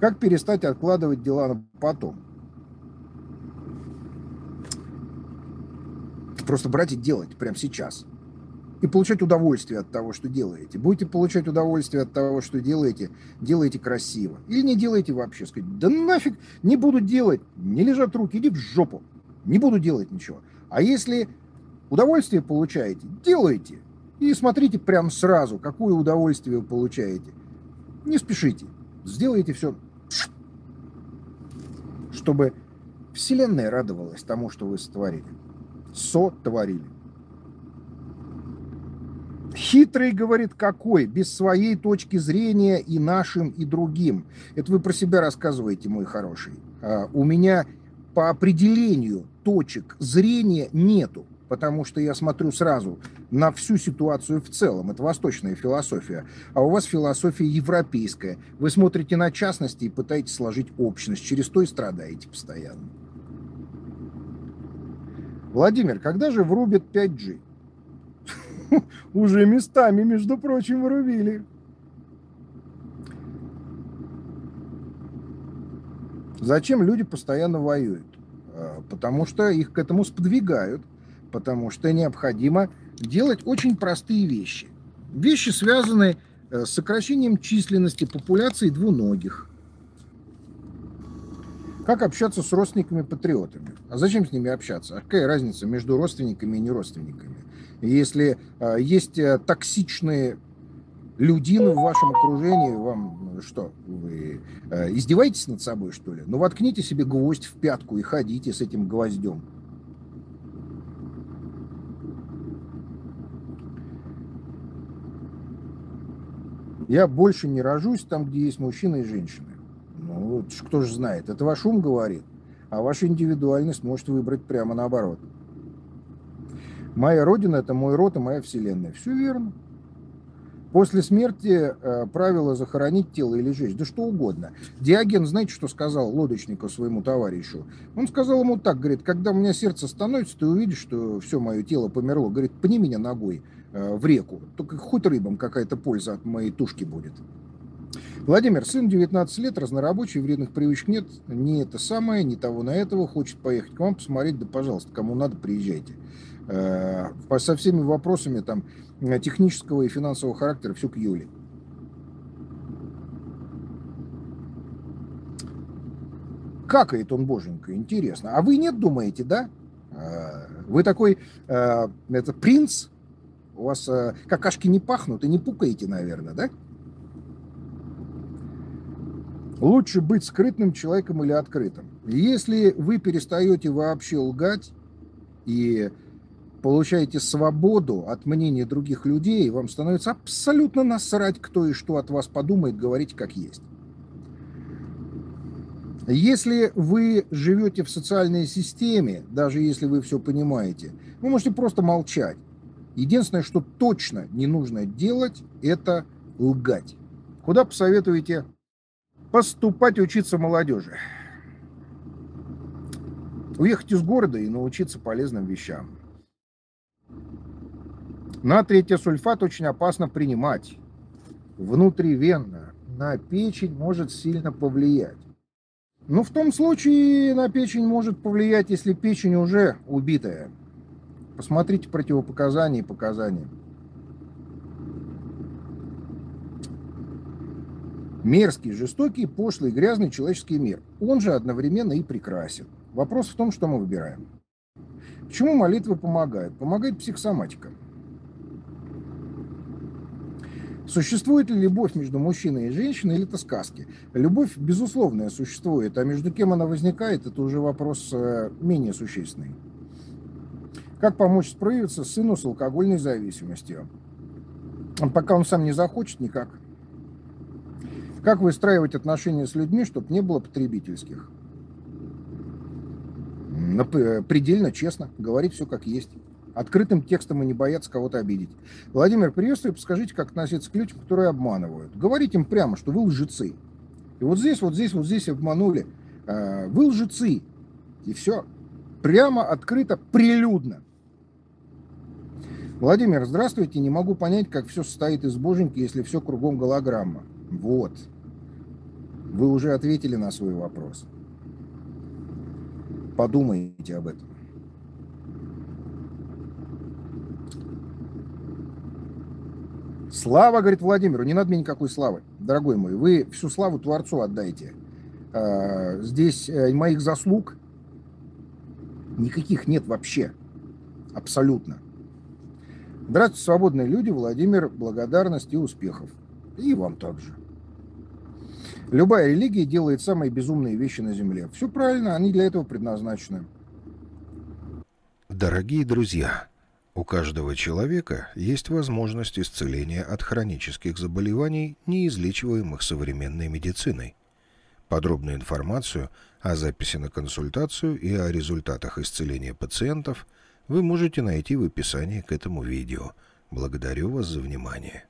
Как перестать откладывать дела на потом? Просто брать и делать прямо сейчас. И получать удовольствие от того, что делаете. Будете получать удовольствие от того, что делаете, делайте красиво. Или не делайте вообще. Сказать, да нафиг, не буду делать. Не лежат руки, иди в жопу. Не буду делать ничего. А если удовольствие получаете, делайте. И смотрите прям сразу, какое удовольствие вы получаете. Не спешите. Сделайте все, чтобы Вселенная радовалась тому, что вы сотворили. Сотворили. Хитрый, говорит, какой? Без своей точки зрения и нашим, и другим. Это вы про себя рассказываете, мой хороший. А у меня по определению точек зрения нету потому что я смотрю сразу на всю ситуацию в целом. Это восточная философия. А у вас философия европейская. Вы смотрите на частности и пытаетесь сложить общность. Через то и страдаете постоянно. Владимир, когда же врубят 5G? Уже местами, между прочим, врубили. Зачем люди постоянно воюют? А, потому что их к этому сподвигают потому что необходимо делать очень простые вещи. Вещи, связанные э, с сокращением численности популяции двуногих. Как общаться с родственниками-патриотами? А зачем с ними общаться? А какая разница между родственниками и неродственниками? Если э, есть э, токсичные людины в вашем окружении, вам что, вы издеваетесь над собой, что ли? Ну, воткните себе гвоздь в пятку и ходите с этим гвоздем. Я больше не рожусь там, где есть мужчины и женщины. Ну, кто же знает, это ваш ум говорит, а ваша индивидуальность может выбрать прямо наоборот. Моя родина – это мой род и моя вселенная. Все верно. После смерти э, правило захоронить тело или жечь, да что угодно. Диоген, знаете, что сказал лодочнику своему товарищу? Он сказал ему так, говорит, когда у меня сердце становится, ты увидишь, что все мое тело померло. Говорит, пни меня ногой. Э, в реку. Только хоть рыбам какая-то польза от моей тушки будет. Владимир, сын 19 лет, разнорабочий, вредных привычек нет, не это самое, не того на этого, хочет поехать к вам посмотреть, да пожалуйста, кому надо, приезжайте. Э, со всеми вопросами там технического и финансового характера все к Юле. Какает он, боженька, интересно. А вы нет думаете, да? Э, вы такой, это принц, у вас э, какашки не пахнут и не пукаете, наверное, да? Лучше быть скрытным человеком или открытым. Если вы перестаете вообще лгать и получаете свободу от мнения других людей, вам становится абсолютно насрать, кто и что от вас подумает, говорить как есть. Если вы живете в социальной системе, даже если вы все понимаете, вы можете просто молчать. Единственное, что точно не нужно делать, это лгать. Куда посоветуете поступать учиться молодежи? Уехать из города и научиться полезным вещам. Натрий сульфат очень опасно принимать. Внутривенно на печень может сильно повлиять. Ну, в том случае на печень может повлиять, если печень уже убитая. Посмотрите противопоказания и показания. Мерзкий, жестокий, пошлый, грязный человеческий мир. Он же одновременно и прекрасен. Вопрос в том, что мы выбираем. Почему молитвы помогают? Помогает психосоматика. Существует ли любовь между мужчиной и женщиной, или это сказки? Любовь, безусловно, существует, а между кем она возникает, это уже вопрос э, менее существенный. Как помочь справиться сыну с алкогольной зависимостью? Пока он сам не захочет, никак. Как выстраивать отношения с людьми, чтобы не было потребительских? Предельно честно, говорить все как есть. Открытым текстом и не бояться кого-то обидеть. Владимир, приветствую, подскажите, как относиться к людям, которые обманывают. Говорите им прямо, что вы лжецы. И вот здесь, вот здесь, вот здесь обманули. А, вы лжецы. И все. Прямо, открыто, прилюдно. Владимир, здравствуйте. Не могу понять, как все состоит из боженьки, если все кругом голограмма. Вот. Вы уже ответили на свой вопрос. Подумайте об этом. Слава, говорит Владимиру, не надо мне никакой славы, дорогой мой. Вы всю славу Творцу отдайте. А, здесь э, моих заслуг никаких нет вообще. Абсолютно. Здравствуйте, свободные люди. Владимир, благодарность и успехов. И вам также. Любая религия делает самые безумные вещи на Земле. Все правильно, они для этого предназначены. Дорогие друзья, у каждого человека есть возможность исцеления от хронических заболеваний, неизлечиваемых современной медициной. Подробную информацию о записи на консультацию и о результатах исцеления пациентов вы можете найти в описании к этому видео. Благодарю вас за внимание.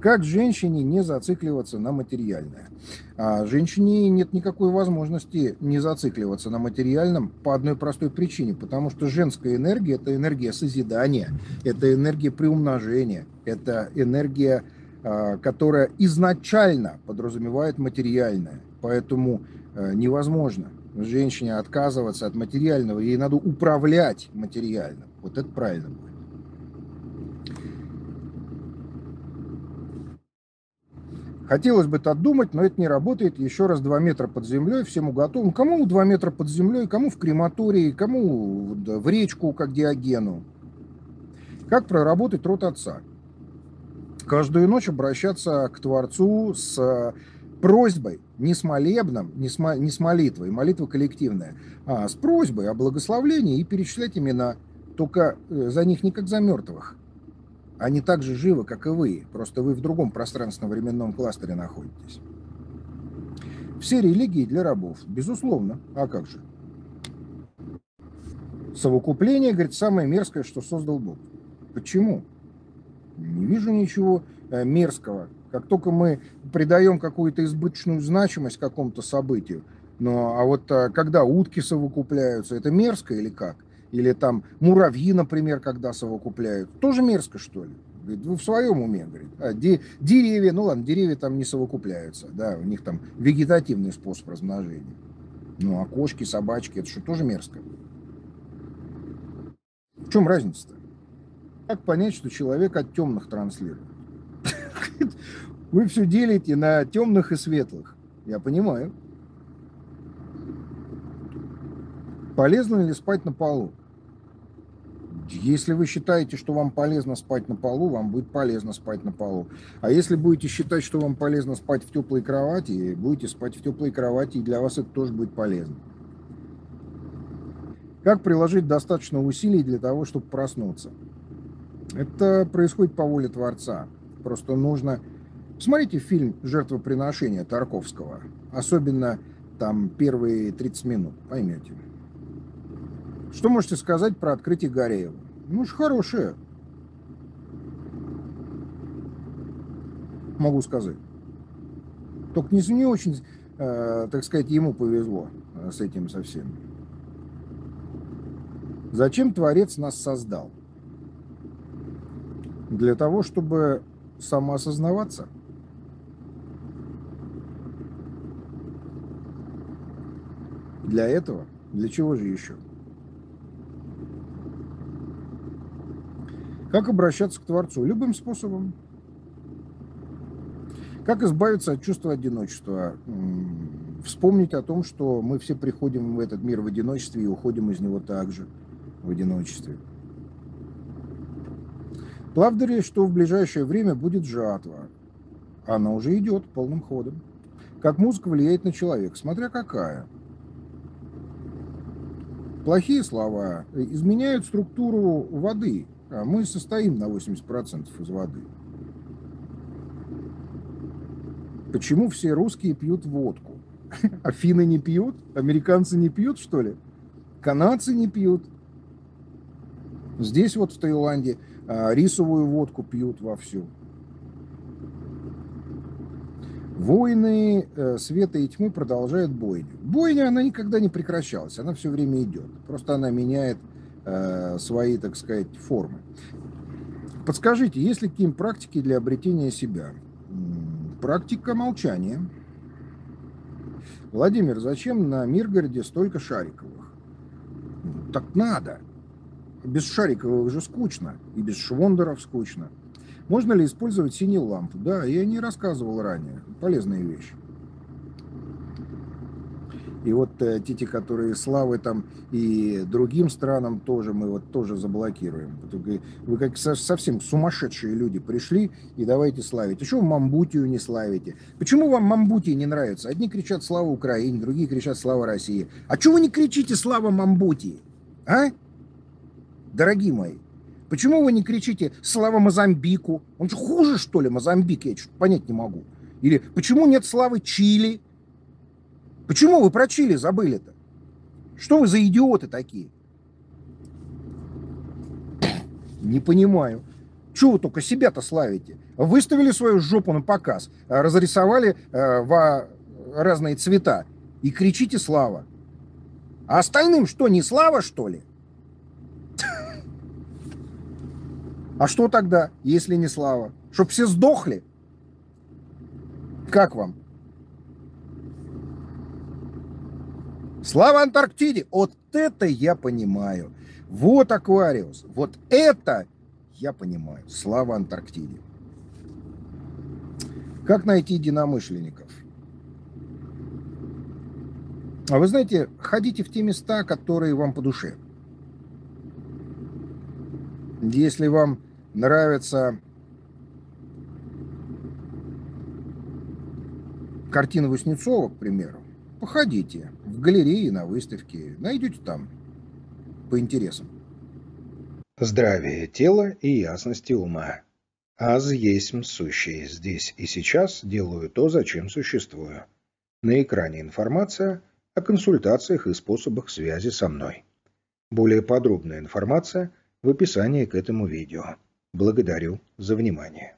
Как женщине не зацикливаться на материальное? А женщине нет никакой возможности не зацикливаться на материальном по одной простой причине, потому что женская энергия – это энергия созидания, это энергия приумножения, это энергия, а, которая изначально подразумевает материальное. Поэтому э, невозможно женщине отказываться от материального, ей надо управлять материальным. Вот это правильно будет. Хотелось бы это думать, но это не работает. Еще раз 2 метра под землей, всему готовым. Ну, кому 2 метра под землей, кому в крематории, кому в речку, как Диогену. Как проработать рот отца? Каждую ночь обращаться к Творцу с просьбой, не с молебном, не с, не с молитвой, молитва коллективная, а с просьбой о благословлении и перечислять имена, только э, за них не как за мертвых, они так же живы, как и вы, просто вы в другом пространственно-временном кластере находитесь. Все религии для рабов, безусловно. А как же? Совокупление, говорит, самое мерзкое, что создал Бог. Почему? Не вижу ничего э, мерзкого. Как только мы придаем какую-то избыточную значимость какому-то событию, но а вот э, когда утки совокупляются, это мерзко или как? Или там муравьи, например, когда совокупляют. Тоже мерзко, что ли? Говорит, вы в своем уме, говорит. А, де, деревья, ну ладно, деревья там не совокупляются, да, у них там вегетативный способ размножения. Ну, а кошки, собачки, это что, тоже мерзко? В чем разница-то? Как понять, что человек от темных транслирует? Вы все делите на темных и светлых. Я понимаю. Полезно ли спать на полу? Если вы считаете, что вам полезно спать на полу, вам будет полезно спать на полу. А если будете считать, что вам полезно спать в теплой кровати, будете спать в теплой кровати, и для вас это тоже будет полезно. Как приложить достаточно усилий для того, чтобы проснуться? Это происходит по воле Творца. Просто нужно... Смотрите фильм «Жертвоприношение» Тарковского. Особенно там первые 30 минут, поймете. Что можете сказать про открытие Гореева? Ну, уж хорошее. Могу сказать. Только не, не очень, э, так сказать, ему повезло э, с этим совсем. Зачем Творец нас создал? Для того, чтобы самоосознаваться. Для этого? Для чего же еще? Как обращаться к Творцу? Любым способом. Как избавиться от чувства одиночества? Вспомнить о том, что мы все приходим в этот мир в одиночестве и уходим из него также в одиночестве. Правда ли, что в ближайшее время будет жатва? Она уже идет полным ходом. Как музыка влияет на человека, смотря какая. Плохие слова изменяют структуру воды, а мы состоим на 80% из воды. Почему все русские пьют водку? Афины не пьют? Американцы не пьют, что ли? Канадцы не пьют? Здесь вот в Таиланде а, рисовую водку пьют вовсю. Войны э, света и тьмы продолжают бойню. Бойня, она никогда не прекращалась, она все время идет. Просто она меняет Э, свои, так сказать, формы. Подскажите, есть ли какие-нибудь практики для обретения себя? Практика молчания. Владимир, зачем на Миргороде столько Шариковых? Так надо. Без Шариковых же скучно. И без Швондеров скучно. Можно ли использовать синюю лампу? Да, я не рассказывал ранее. Полезная вещь. И вот э, те, которые славы там и другим странам тоже мы вот тоже заблокируем. Вы как совсем сумасшедшие люди пришли и давайте славить. Еще вы Мамбутию не славите. Почему вам Мамбутия не нравится? Одни кричат слава Украине, другие кричат слава России. А чего вы не кричите слава Мамбутии? А? Дорогие мои, почему вы не кричите слава Мозамбику? Он же хуже, что ли, Мозамбик? Я что-то понять не могу. Или почему нет славы Чили? Почему вы про Чили забыли-то? Что вы за идиоты такие? Не понимаю. Чего вы только себя-то славите? Выставили свою жопу на показ, разрисовали э, во разные цвета и кричите «Слава!». А остальным что, не слава, что ли? А что тогда, если не слава? Чтоб все сдохли? Как вам? Слава Антарктиде! Вот это я понимаю. Вот Аквариус. Вот это я понимаю. Слава Антарктиде. Как найти единомышленников? А вы знаете, ходите в те места, которые вам по душе. Если вам нравится картина Васнецова, к примеру, Походите в галерее, на выставке, найдете там по интересам. Здравие тела и ясности ума. Аз есть сущее здесь и сейчас делаю то, зачем существую. На экране информация о консультациях и способах связи со мной. Более подробная информация в описании к этому видео. Благодарю за внимание.